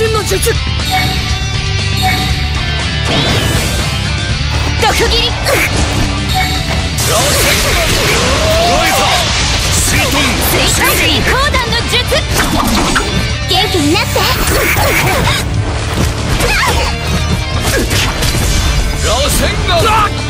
身の術。毒斬り。水水光弾の術元気になって。螺旋が。空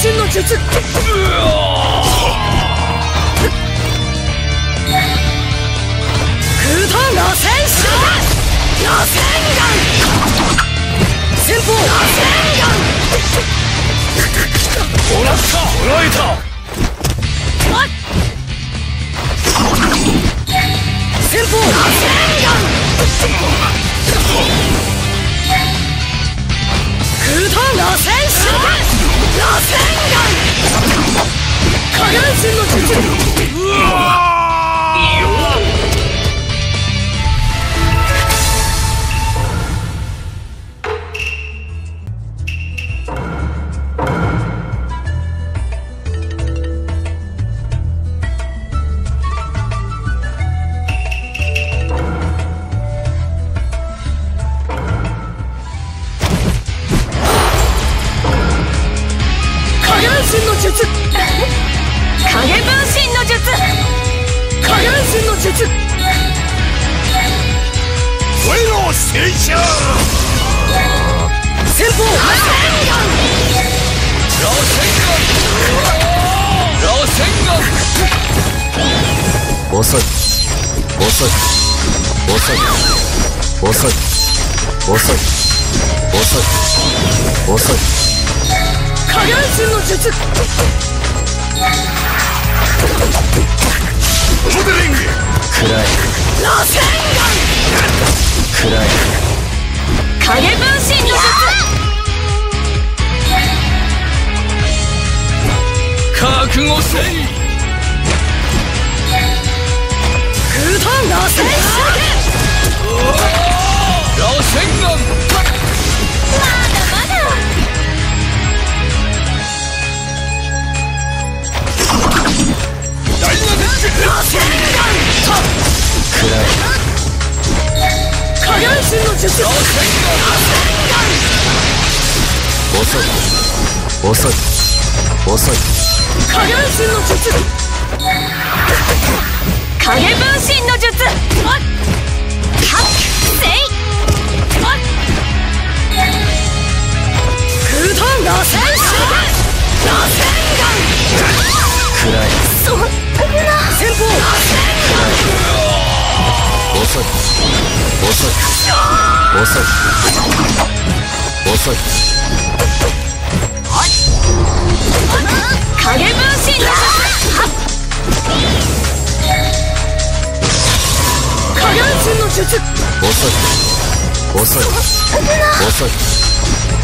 身の術螺旋影分身の術空弾螺旋手螺旋弾先方螺旋もらった捉えた先方螺旋弾空弾螺旋手螺旋弾影分身の術影遅い。遅い。遅い。遅い。遅い。遅い。遅い。影分身の術。モデリング。暗い。螺旋暗い。弾影分身の遅い。遅い。遅い。影分身の術影分身の術はっせい空弾螺旋螺旋暗いそんな先方遅い遅い遅い遅い影分身の術。はっ影分身の術遅い。遅い。遅い。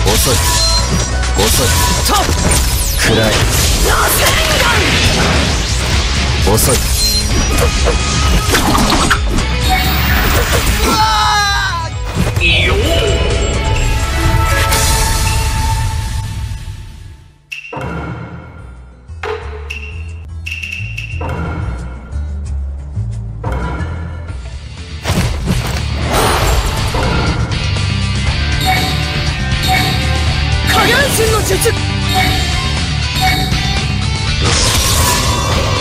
遅い。遅い。と暗い。螺旋遅い。よ術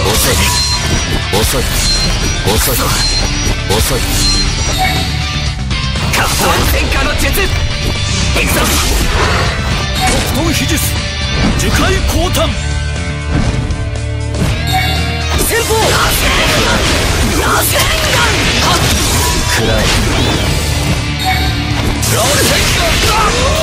遅い。遅い。遅い。遅い。カット戦火の術。行くぞ。特遁秘術。樹海降誕先方螺旋暗い。螺旋岩捉えたカ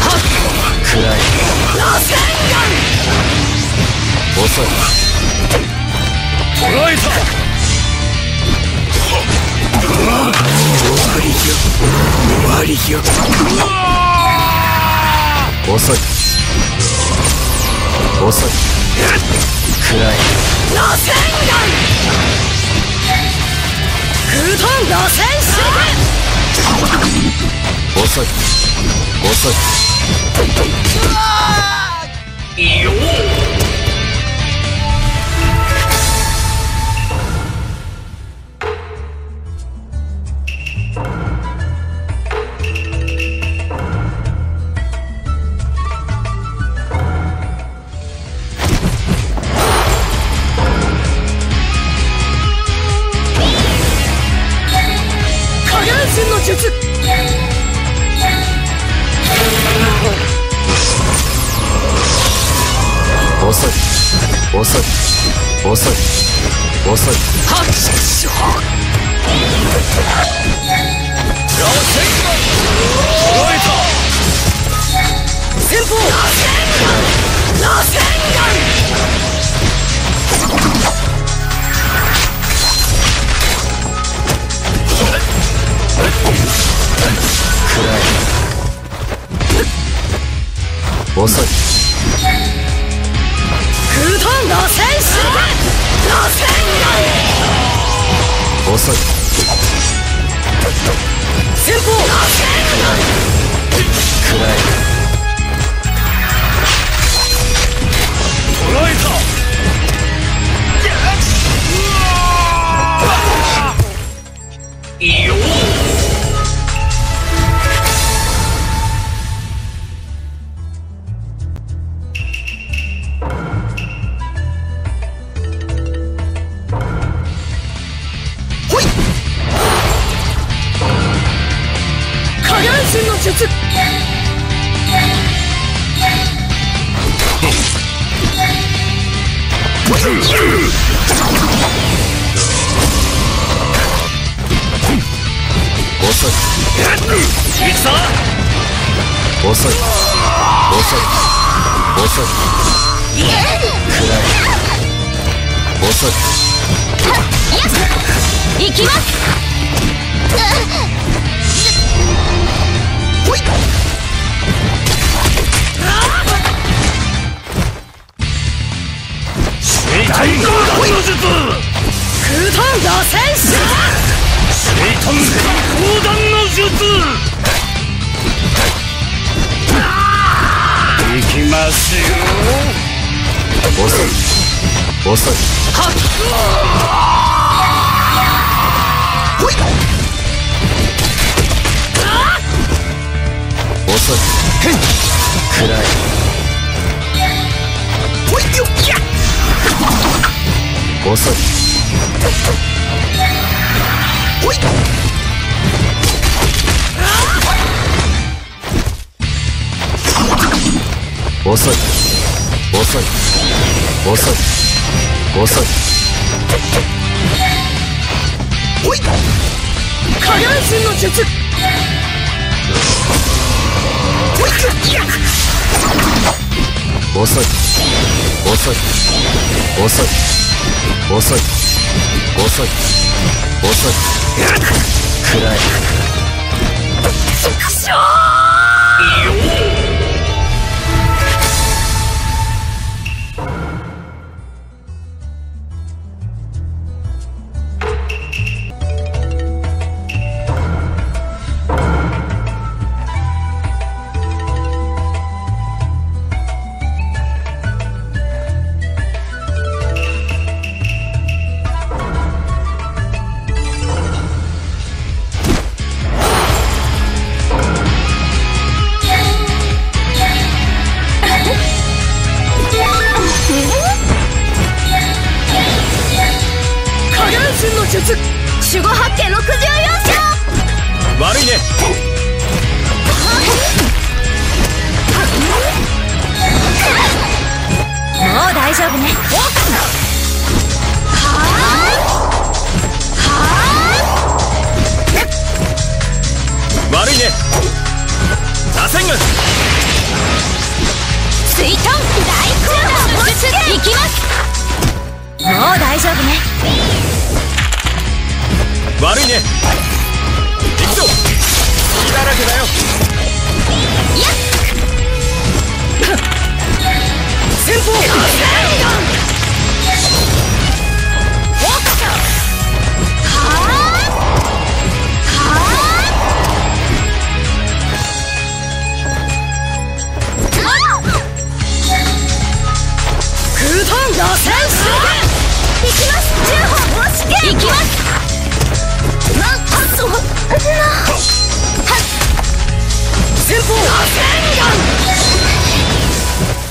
暗い。捉えた影分身の術遅い。暗い。螺旋遅い。捉えた終わりよ終わりよ遅い。遅い。暗い。螺旋空遁螺旋遅い遅い。よっ遅い。はっしょ螺旋岩捉えた先方螺旋遅い。遅い。先方暗い。捉えた遅い。遅い。遅い。暗い。遅い。行きます。水遁降壇の術空遁螺旋手水遁降壇の術行きますよ遅い。遅い。遅い。暗い。遅い遅い。遅い。遅い。遅い。影分身の術。遅い。遅い。遅い。遅い。遅い。遅い。暗い。畜生影う大丈夫ね。悪いね。行くぞ。血だらけだよ。やっ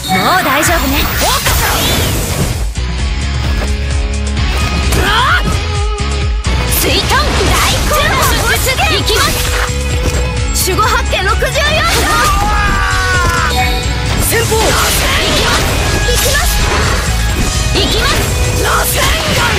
もう大丈夫ね。水遁大空弾の術いきます。守護八景64章先方。いきます。いきます。いきます。螺旋丸